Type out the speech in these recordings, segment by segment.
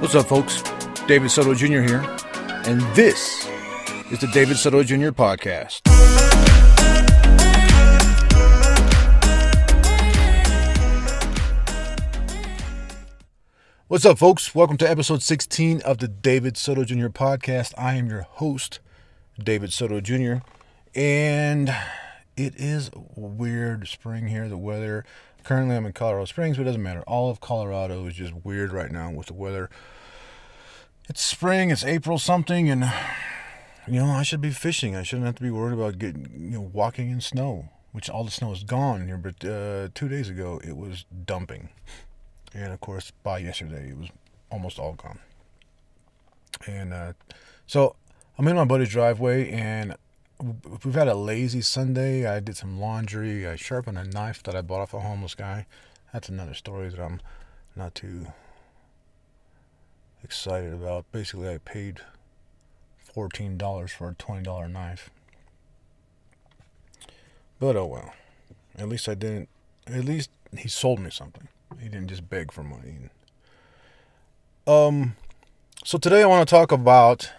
What's up, folks? David Soto Jr. here, and this is the David Soto Jr. podcast. What's up, folks? Welcome to episode 16 of the David Soto Jr. podcast. I am your host, David Soto Jr., and it is weird spring here. The weather, currently I'm in Colorado Springs, but it doesn't matter. All of Colorado is just weird right now with the weather. It's spring, it's April something, and you know, I should be fishing. I shouldn't have to be worried about getting, you know, walking in snow, which all the snow is gone here, but uh, two days ago it was dumping. And of course, by yesterday, it was almost all gone. And uh, so I'm in my buddy's driveway, and we've had a lazy Sunday. I did some laundry. I sharpened a knife that I bought off a homeless guy. That's another story that I'm not too excited about. Basically, I paid $14 for a $20 knife. But oh well. At least I didn't. At least he sold me something. He didn't just beg for money. Um, so today I want to talk about,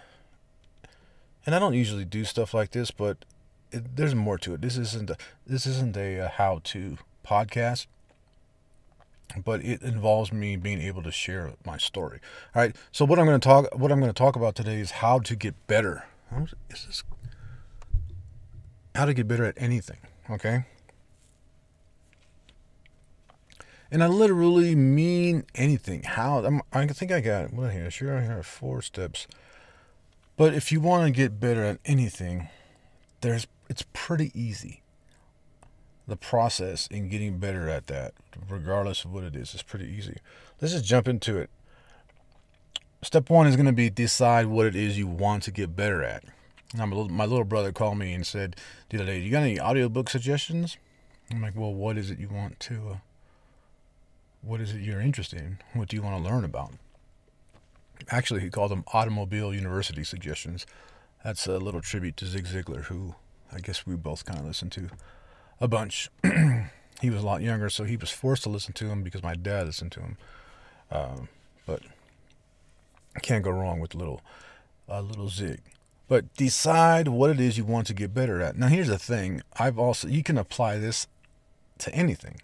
and I don't usually do stuff like this, but it, there's more to it. This isn't a, this isn't a, a how-to podcast, but it involves me being able to share my story. All right. So what I'm going to talk what I'm going to talk about today is how to get better. Is this how to get better at anything? Okay. And I literally mean anything. How I'm, I think I got. What here? Sure, I have four steps. But if you want to get better at anything, there's it's pretty easy. The process in getting better at that, regardless of what it is, is pretty easy. Let's just jump into it. Step one is going to be decide what it is you want to get better at. Now, my little, my little brother called me and said the other day, "You got any audiobook suggestions?" I'm like, "Well, what is it you want to?" Uh, what is it you're interested in? What do you want to learn about? Actually, he called them Automobile University suggestions. That's a little tribute to Zig Ziglar, who I guess we both kind of listen to a bunch. he was a lot younger, so he was forced to listen to him because my dad listened to him. Um, but can't go wrong with little, uh, little Zig. But decide what it is you want to get better at. Now, here's the thing. I've also you can apply this to anything.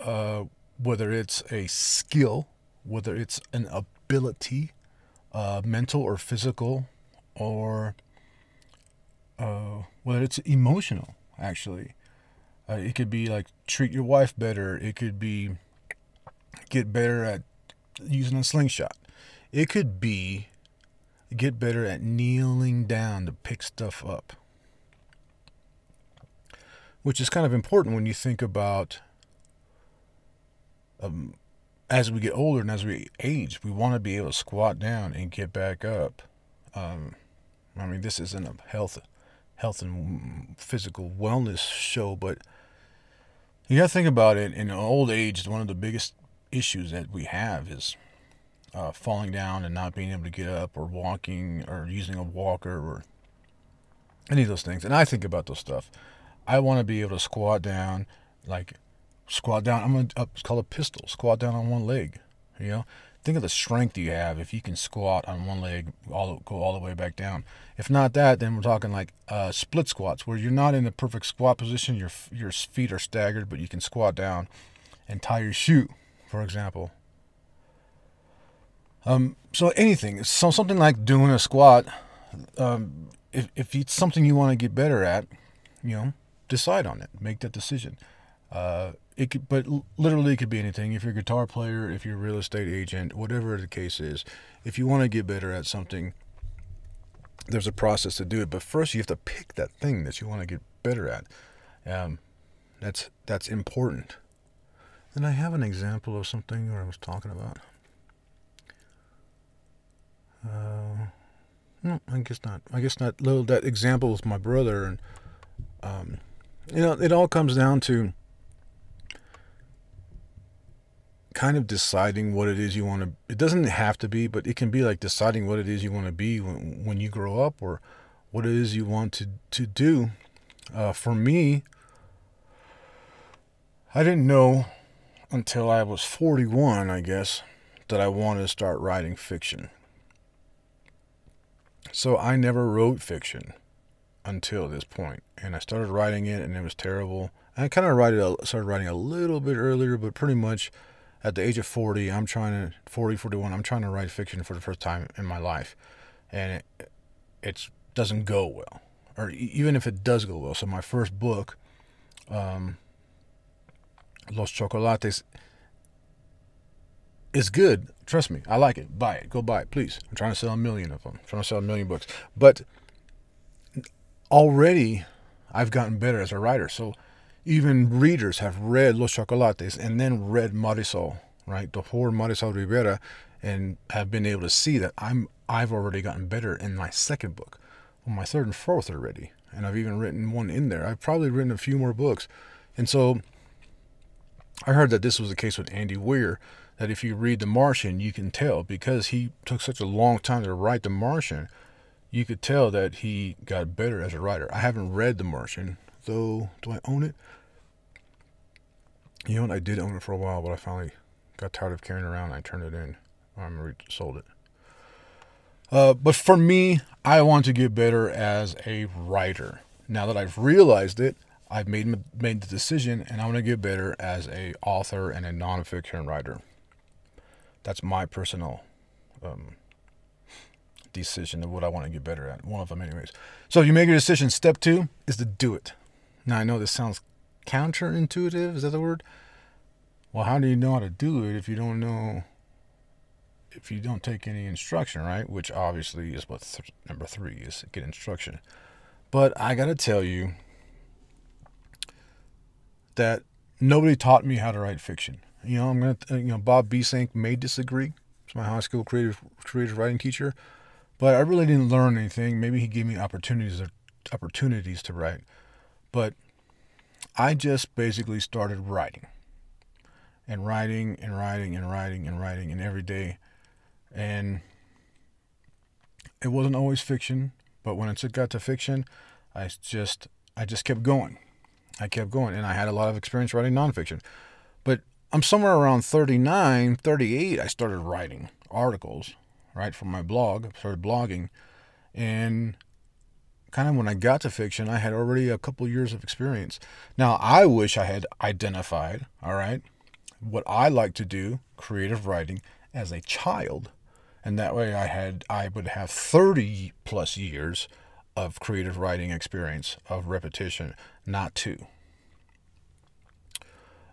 Uh, whether it's a skill, whether it's an ability, uh, mental or physical, or uh, whether it's emotional, actually. Uh, it could be like treat your wife better. It could be get better at using a slingshot. It could be get better at kneeling down to pick stuff up. Which is kind of important when you think about um, as we get older and as we age, we want to be able to squat down and get back up. Um, I mean, this isn't a health, health and physical wellness show, but you got to think about it. In old age, one of the biggest issues that we have is uh, falling down and not being able to get up, or walking, or using a walker, or any of those things. And I think about those stuff. I want to be able to squat down, like squat down. I'm gonna uh, called a pistol. Squat down on one leg. You know, think of the strength you have if you can squat on one leg, all go all the way back down. If not that, then we're talking like uh, split squats, where you're not in the perfect squat position. Your your feet are staggered, but you can squat down and tie your shoe, for example. Um, so anything, so something like doing a squat. Um, if if it's something you want to get better at, you know, decide on it. Make that decision. Uh, it could, but literally it could be anything. If you're a guitar player, if you're a real estate agent, whatever the case is, if you want to get better at something, there's a process to do it. But first, you have to pick that thing that you want to get better at. Um, that's that's important. And I have an example of something where I was talking about. Uh, no, I guess not. I guess not. Little that example with my brother, and um, you know, it all comes down to kind of deciding what it is you want to it doesn't have to be but it can be like deciding what it is you want to be when, when you grow up or what it is you want to to do uh, for me i didn't know until i was 41 i guess that I wanted to start writing fiction. So I never wrote fiction until this point, and I started writing it, and it was terrible. I kind of started writing a little bit earlier, but pretty much at the age of 40, I'm trying to 40, 41. I'm trying to write fiction for the first time in my life, and it it doesn't go well, or even if it does go well. So my first book, um, Los Chocolates, is good. Trust me, I like it. Buy it. Go buy it, please. I'm trying to sell a million of them. I'm trying to sell a million books, but already I've gotten better as a writer. So even readers have read Los Chocolates and then read Marisol, right? The poor Marisol Rivera, and have been able to see that I'm I've already gotten better in my second book, well, my third and fourth already, and I've even written one in there. I've probably written a few more books, and so I heard that this was the case with Andy Weir. That if you read The Martian, you can tell because he took such a long time to write The Martian you could tell that he got better as a writer. I haven't read The Martian, though. Do I own it? You know what? I did own it for a while, but I finally got tired of carrying around. I turned it in. I sold it. Uh, but for me, I want to get better as a writer. Now that I've realized it, I've made made the decision, and I want to get better as a author and a nonfiction writer. That's my personal um, decision of what I want to get better at. One of them, anyways. So you make your decision. Step two is to do it. Now I know this sounds counterintuitive. Is that the word? Well, how do you know how to do it if you don't know? If you don't take any instruction, right? Which obviously is what th- number three is get instruction. But I gotta tell you that nobody taught me how to write fiction. You know, I'm gonna, uh, you know, Bob Bisink may disagree. It's my high school creative creative writing teacher. But I really didn't learn anything. Maybe he gave me opportunities opportunities to write. But I just basically started writing. And writing and writing and writing and writing and every day. And it wasn't always fiction, but when it got to fiction, I just I just kept going. I kept going and I had a lot of experience writing nonfiction. But I'm somewhere around 39, 38 I started writing articles right, from my blog. I started blogging. And kind of when I got to fiction, I had already a couple years of experience. Now, I wish I had identified, all right, what I like to do, creative writing, as a child. And that way I had I would have 30 plus years of creative writing experience of repetition, not two.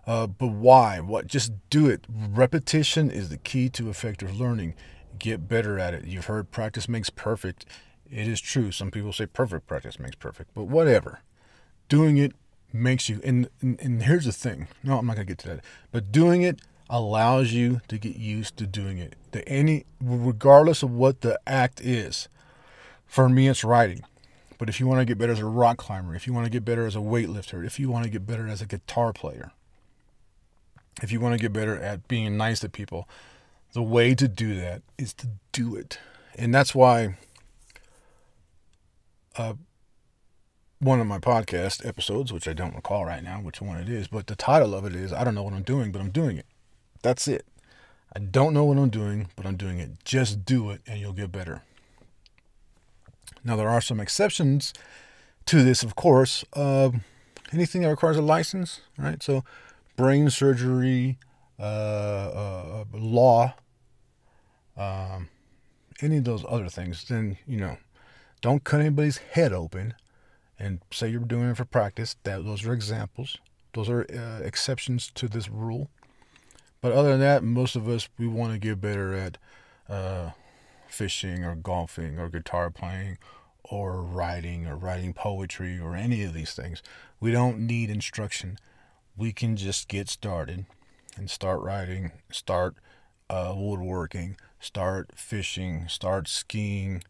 Uh, but why? What? Just do it. Repetition is the key to effective learning get better at it. You've heard practice makes perfect. It is true. Some people say perfect practice makes perfect, but whatever. Doing it makes you, and, and, and here's the thing. No, I'm not going to get to that. But doing it allows you to get used to doing it. The any, regardless of what the act is. For me, it's writing. But if you want to get better as a rock climber, if you want to get better as a weightlifter, if you want to get better as a guitar player, if you want to get better at being nice to people, the way to do that is to do it. And that's why uh, one of my podcast episodes, which I don't recall right now which one it is, but the title of it is I don't know what I'm doing, but I'm doing it. That's it. I don't know what I'm doing, but I'm doing it. Just do it and you'll get better. Now, there are some exceptions to this, of course. Uh, anything that requires a license, right? So, brain surgery, uh, uh, law, um, any of those other things, then, you know, don't cut anybody's head open and say you're doing it for practice. That Those are examples. Those are uh, exceptions to this rule. But other than that, most of us, we want to get better at uh, fishing or golfing or guitar playing or writing or writing poetry or any of these things. We don't need instruction. We can just get started and start writing, start uh, woodworking, start fishing, start skiing.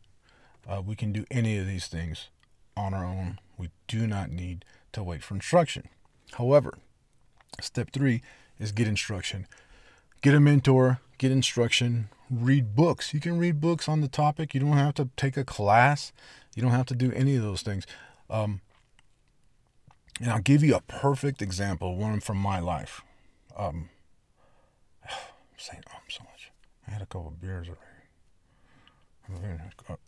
Uh, we can do any of these things on our own. We do not need to wait for instruction. However, step three is get instruction. Get a mentor, get instruction, read books. You can read books on the topic. You don't have to take a class. You don't have to do any of those things. Um, and I'll give you a perfect example, one from my life. Um, I'm saying um so much. I had a couple of beers already.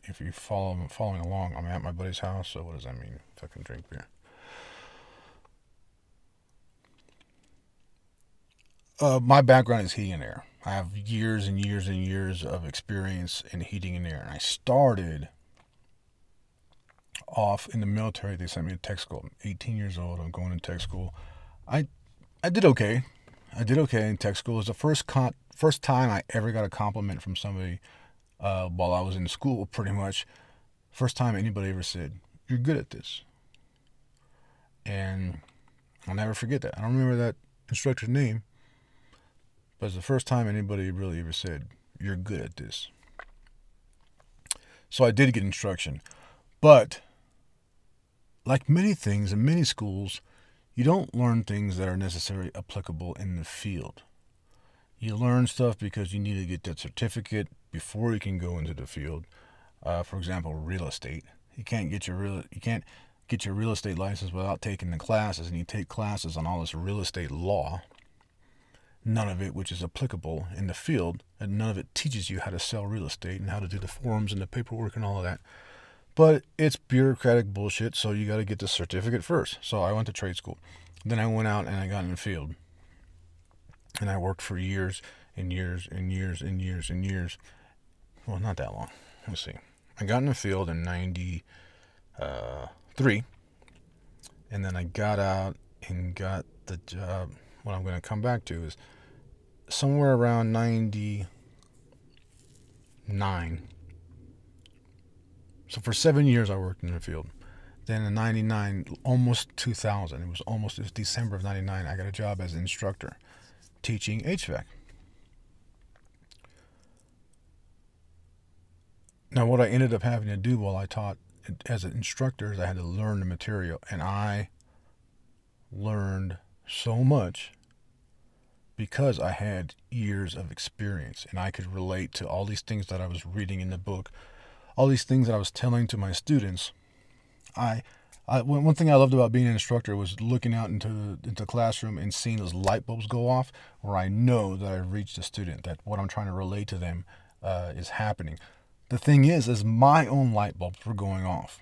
If you follow following along, I'm at my buddy's house. So what does that mean? Can drink beer. Uh, my background is heating and air. I have years and years and years of experience in heating and air. And I started off in the military. They sent me to tech school. I'm 18 years old. I'm going to tech school. I I did okay. I did okay in tech school. It was the first con- first time I ever got a compliment from somebody uh, while I was in school. Pretty much, first time anybody ever said, "You're good at this," and I'll never forget that. I don't remember that instructor's name, but it's the first time anybody really ever said, "You're good at this." So I did get instruction, but like many things in many schools, you don't learn things that are necessarily applicable in the field. You learn stuff because you need to get that certificate before you can go into the field. Uh, for example, real estate. You can't get your real you can't get your real estate license without taking the classes, and you take classes on all this real estate law. None of it which is applicable in the field, and none of it teaches you how to sell real estate and how to do the forms and the paperwork and all of that. But it's bureaucratic bullshit, so you got to get the certificate first. So I went to trade school. Then I went out and I got in the field. And I worked for years and years and years and years and years. Well, not that long. Let's see. I got in the field in 93. And then I got out and got the job. What I'm going to come back to is somewhere around 99 so for seven years, I worked in the field. Then in 99, almost 2000, it was almost it was December of 99, I got a job as an instructor teaching HVAC. Now, what I ended up having to do while I taught as an instructor is I had to learn the material, and I learned so much because I had years of experience and I could relate to all these things that I was reading in the book all these things that I was telling to my students, I, I one thing I loved about being an instructor was looking out into into the classroom and seeing those light bulbs go off, where I know that I've reached a student, that what I'm trying to relate to them uh, is happening. The thing is, is my own light bulbs were going off.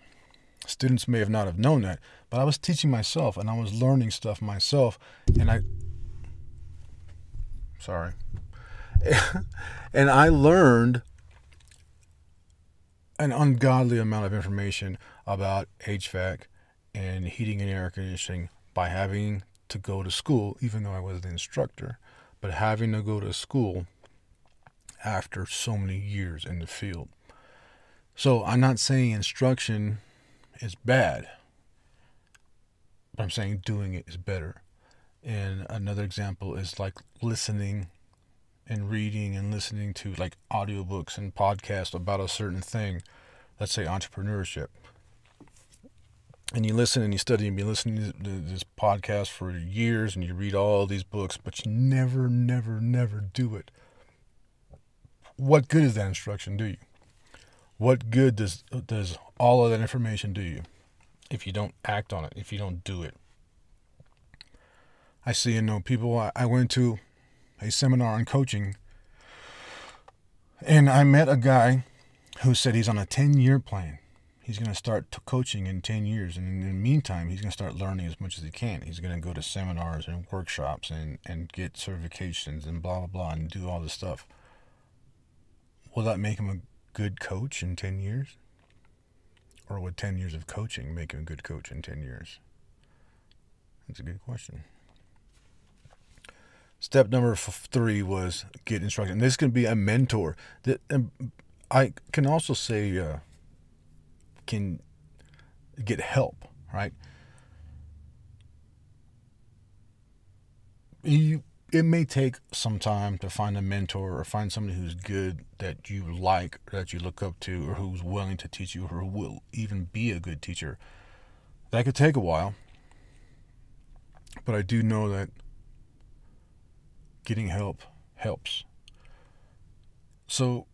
Students may have not have known that, but I was teaching myself and I was learning stuff myself, and I. Sorry. and I learned an ungodly amount of information about HVAC and heating and air conditioning by having to go to school, even though I was the instructor, but having to go to school after so many years in the field. So I'm not saying instruction is bad, but I'm saying doing it is better. And another example is like listening and reading and listening to like audiobooks and podcasts about a certain thing, let's say entrepreneurship. And you listen and you study and you listen to this podcast for years and you read all these books, but you never, never, never do it. What good is that instruction do you? What good does does all of that information do you if you don't act on it, if you don't do it? I see you know people I, went to a seminar on coaching, and I met a guy who said he's on a 10 year plan. He's going to start coaching in 10 years. And in the meantime, he's going to start learning as much as he can. He's going to go to seminars and workshops and, and get certifications and blah, blah, blah, and do all this stuff. Will that make him a good coach in 10 years? Or would 10 years of coaching make him a good coach in 10 years? That's a good question. Step number three was get instruction. This can be a mentor. That um, I can also say uh, can get help. Right. You it may take some time to find a mentor or find somebody who's good that you like that you look up to or who's willing to teach you or who will even be a good teacher that could take a while but i do know that getting help helps. So,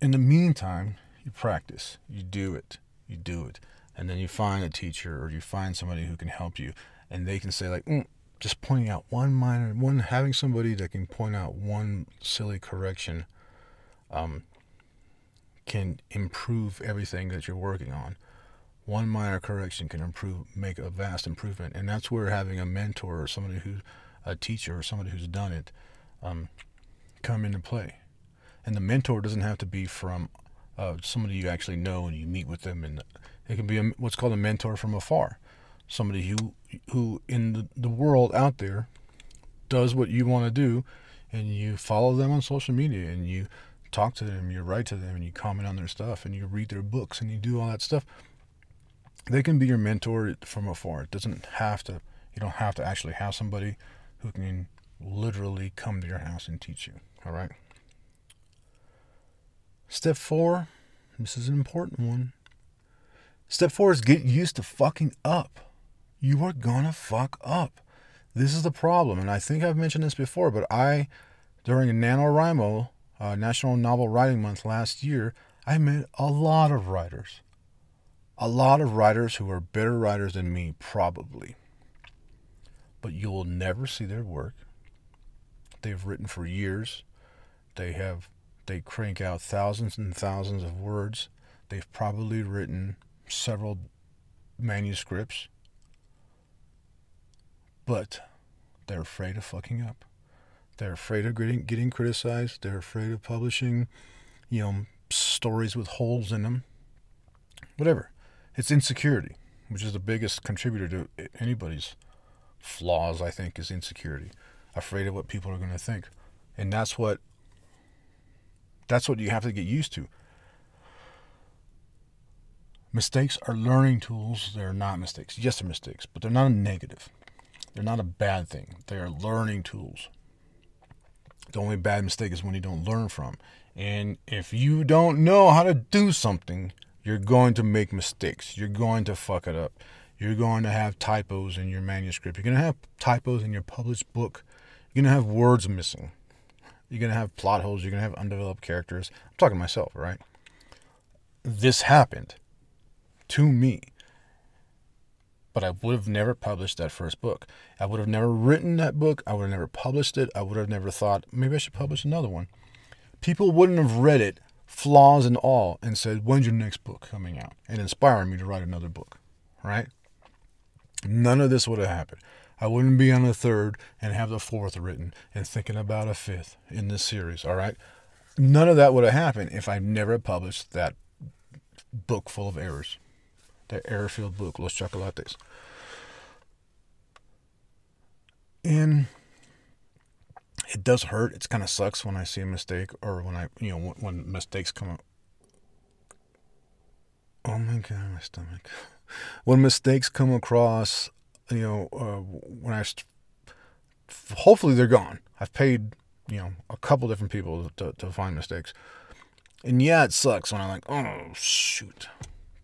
in the meantime, you practice, you do it, you do it, and then you find a teacher or you find somebody who can help you, and they can say like, mm, just pointing out one minor, one having somebody that can point out one silly correction, um, can improve everything that you're working on. One minor correction can improve, make a vast improvement, and that's where having a mentor or somebody who, a teacher or somebody who's done it, um, come into play. And the mentor doesn't have to be from uh, somebody you actually know and you meet with them, and it can be a, what's called a mentor from afar, somebody who who in the, the world out there does what you want to do, and you follow them on social media and you talk to them, you write to them, and you comment on their stuff, and you read their books, and you do all that stuff. They can be your mentor from afar. It doesn't have to. You don't have to actually have somebody who can literally come to your house and teach you. All right. Step four, this is an important one. Step four is get used to fucking up. You are gonna fuck up. This is the problem, and I think I've mentioned this before, but I, during NaNoWriMo, uh, National Novel Writing Month last year, I met a lot of writers. A lot of writers who are better writers than me, probably. But you will never see their work. They've written for years. They have they crank out thousands and thousands of words. They've probably written several manuscripts. But they're afraid of fucking up. They're afraid of getting, getting criticized. They're afraid of publishing, you know, stories with holes in them. Whatever. It's insecurity, which is the biggest contributor to anybody's flaws, I think, is insecurity. Afraid of what people are going to think. And that's what that's what you have to get used to. Mistakes are learning tools. They're not mistakes. Yes, they're mistakes, but they're not a negative. They're not a bad thing. They are learning tools. The only bad mistake is when you don't learn from. And if you don't know how to do something, you're going to make mistakes. You're going to fuck it up. You're going to have typos in your manuscript. You're going to have typos in your published book. You're going to have words missing. You're going to have plot holes. You're going to have undeveloped characters. I'm talking to myself, right? This happened to me. But I would have never published that first book. I would have never written that book. I would have never published it. I would have never thought, maybe I should publish another one. People wouldn't have read it, flaws and all, and said, when's your next book coming out? And inspiring me to write another book, right? None of this would have happened. I wouldn't be on the third and have the fourth written and thinking about a fifth in this series, all right? None of that would have happened if I never published that book full of errors. Filled book, Los Chocolates. And it does hurt. It kind of sucks when I see a mistake or when I, you know, when, when mistakes come up. Oh my God, my stomach. When mistakes come across you know, uh, when I, hopefully they're gone. I've paid, you know, a couple different people to, to find mistakes. And yeah, it sucks when I'm like, oh, shoot.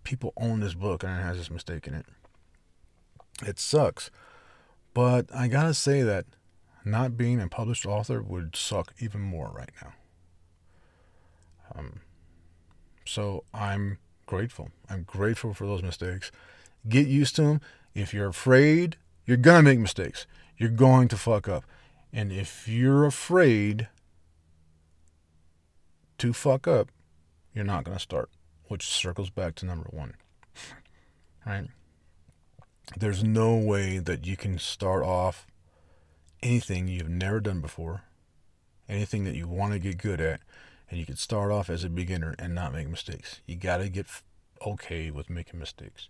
People own this book and it has this mistake in it. It sucks. But I gotta say that not being a published author would suck even more right now. Um, so I'm grateful. I'm grateful for those mistakes. Get used to them. If you're afraid, you're to make mistakes. You're going to fuck up. And if you're afraid to fuck up, you're not to start, which circles back to number one. right? There's no way that you can start off anything you've never done before, anything that you want to get good at, and you can start off as a beginner and not make mistakes. You got to get okay with making mistakes.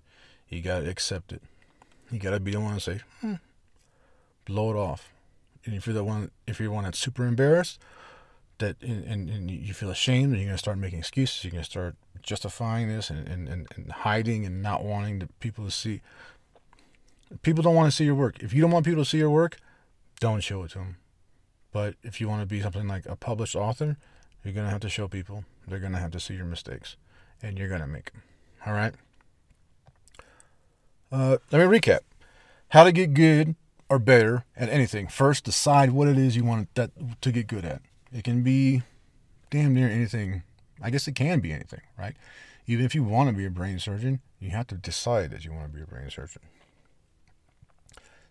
You got to accept it. You gotta be the one to say, hmm, blow it off. And if you're the one, if you're one that's super embarrassed, that and, and, you feel ashamed, and you're gonna start making excuses. You're gonna start justifying this and, and, and, hiding and not wanting the people to see. People don't want to see your work. If you don't want people to see your work, don't show it to them. But if you want to be something like a published author, you're gonna have to show people. They're gonna have to see your mistakes, and you're gonna make them. All right. Uh, let me recap. How to get good or better at anything. First, decide what it is you want that to get good at. It can be damn near anything. I guess it can be anything, right? Even if you want to be a brain surgeon, you have to decide that you want to be a brain surgeon.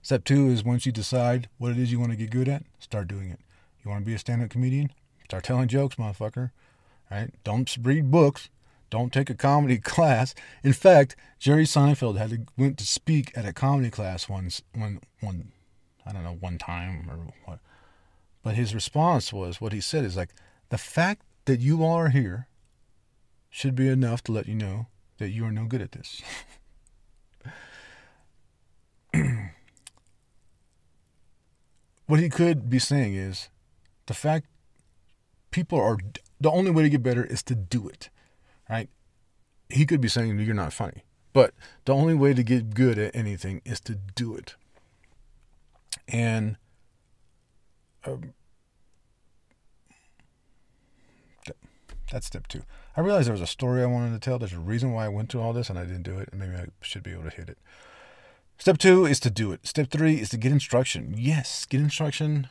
Step two is once you decide what it is you want to get good at, start doing it. You want to be a stand up comedian? Start telling jokes, motherfucker. Right? Don't read books. Don't take a comedy class. In fact, Jerry Seinfeld had to went to speak at a comedy class once one one I don't know, one time or what. But his response was what he said is like the fact that you all are here should be enough to let you know that you are no good at this. what he could be saying is the fact people are the only way to get better is to do it right? He could be saying you're not funny. But the only way to get good at anything is to do it. And um, that's step two i realized there was a story i wanted to tell there's a reason why i went through all this and i didn't do it and maybe i should be able to hit it Step two is to do it. Step three is to get instruction. Yes, get instruction,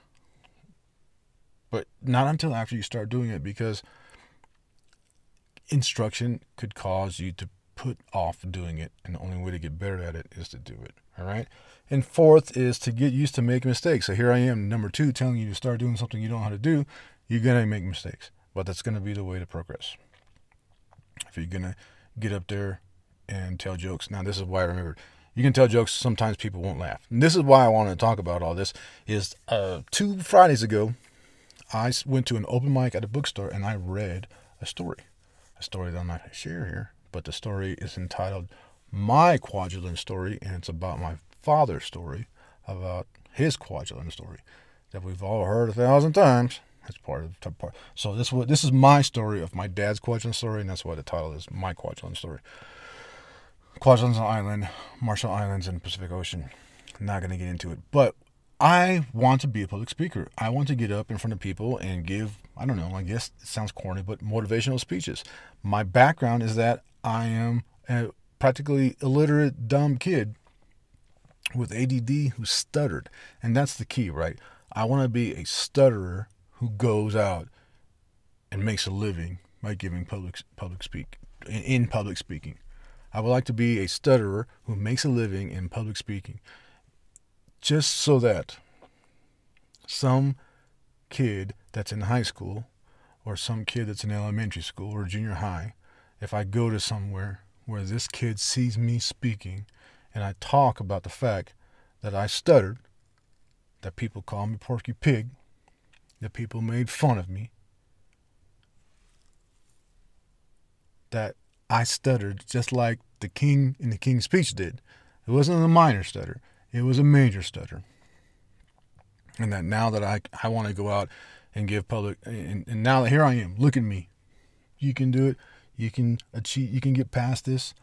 but not until after you start doing it because instruction could cause you to put off doing it, and the only way to get better at it is to do it. All right. And fourth is to get used to making mistakes. So here I am, number two, telling you to start doing something you don't know how to do. You're going to make mistakes, but that's going to be the way to progress. If you're going to get up there and tell jokes. Now, this is why I remembered you can tell jokes sometimes people won't laugh and this is why i wanted to talk about all this is uh, two fridays ago i went to an open mic at a bookstore and i read a story a story that i'm not going to share here but the story is entitled my kwajalein story and it's about my father's story about his kwajalein story that we've all heard a thousand times that's part of the part so this what this is my story of my dad's kwajalein story and that's why the title is my kwajalein story Kwajalein Island, Marshall Islands, and Pacific Ocean. I'm not going to get into it, but I want to be a public speaker. I want to get up in front of people and give, I don't know, I guess it sounds corny, but motivational speeches. My background is that I am a practically illiterate, dumb kid with ADD who stuttered. And that's the key, right? I want to be a stutterer who goes out and makes a living by giving public public speak in public speaking. I would like to be a stutterer who makes a living in public speaking. Just so that some kid that's in high school or some kid that's in elementary school or junior high, if I go to somewhere where this kid sees me speaking and I talk about the fact that I stuttered, that people call me Porky Pig, that people made fun of me, that I stuttered just like the king in the king's speech did. It wasn't a minor stutter, it was a major stutter. And that now that I, I want to go out and give public, and, and now that here I am, look at me. You can do it. You can achieve, you can get past this.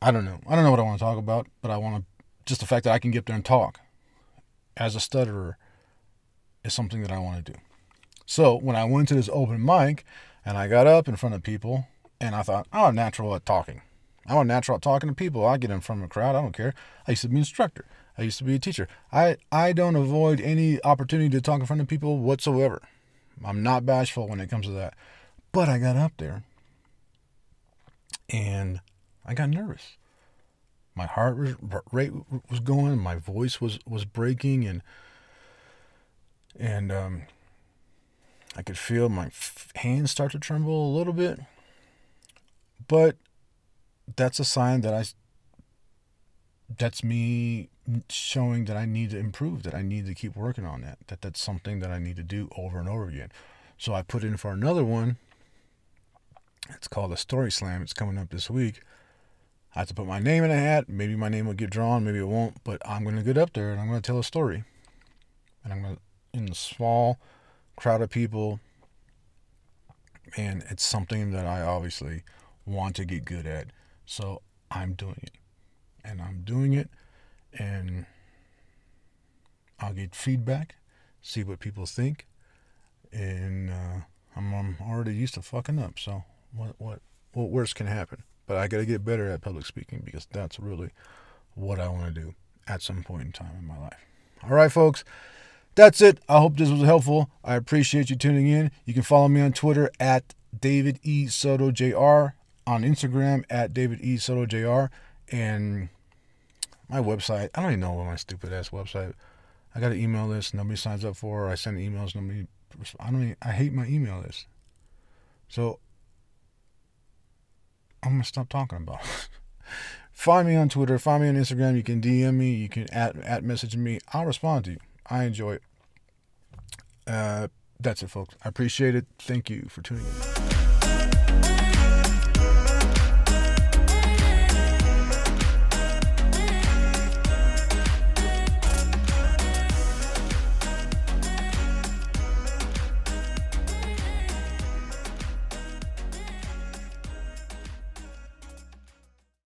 I don't know. I don't know what I want to talk about, but I want to, just the fact that I can get there and talk as a stutterer is something that I want to do. So when I went to this open mic and I got up in front of people and I thought, oh, I'm natural at talking. I'm a natural at talking to people. I get in front of a crowd. I don't care. I used to be an instructor. I used to be a teacher. I, I don't avoid any opportunity to talk in front of people whatsoever. I'm not bashful when it comes to that. But I got up there and I got nervous. My heart rate was going, my voice was, was breaking, and and um, I could feel my hands start to tremble a little bit. But that's a sign that I that's me showing that I need to improve, that I need to keep working on that, that that's something that I need to do over and over again. So I put in for another one. It's called a story slam. It's coming up this week. I have to put my name in a hat. Maybe my name will get drawn, maybe it won't, but I'm going to get up there and I'm going to tell a story. And I'm going to, in a small crowd of people, and it's something that I obviously want to get good at. So I'm doing it. And I'm doing it and I'll get feedback, see what people think. And uh, I'm, I'm already used to fucking up. So what what what worse can happen? But I got to get better at public speaking because that's really what I want to do at some point in time in my life. All right, folks. That's it. I hope this was helpful. I appreciate you tuning in. You can follow me on Twitter at David E. Soto Jr on Instagram at David E. Soto Jr. And my website. I don't even know what my stupid ass website. I got an email list. Nobody signs up for. I send emails. Nobody. I don't. Even, I hate my email list. So I'm gonna stop talking about. It. find me on Twitter. Find me on Instagram. You can DM me. You can at at message me. I'll respond to you. I enjoy it. Uh, that's it, folks. I appreciate it. Thank you for tuning in.